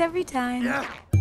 Every time. Yeah.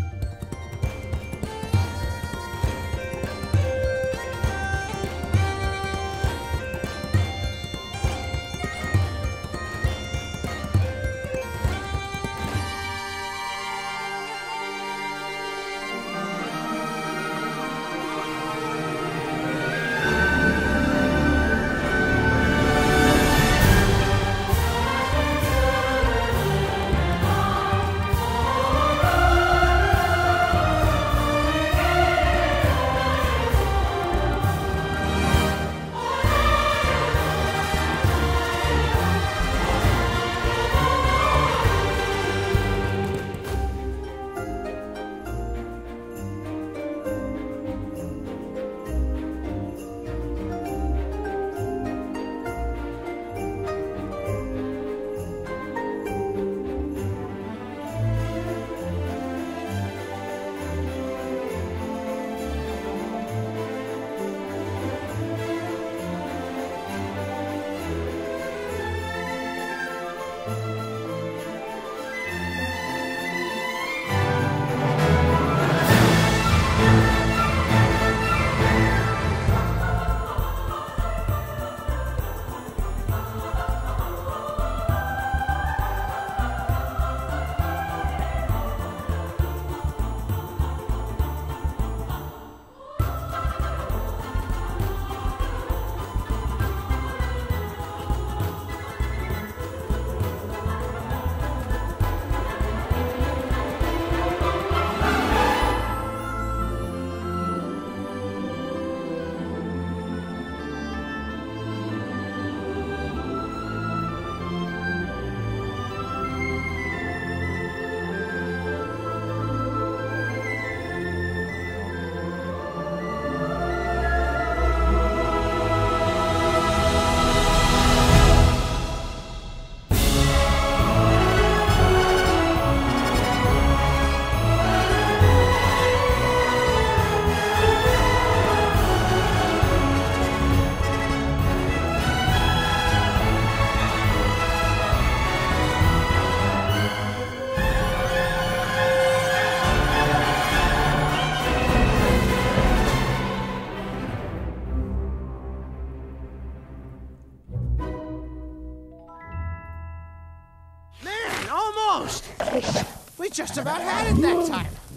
Almost. We just about had it that time.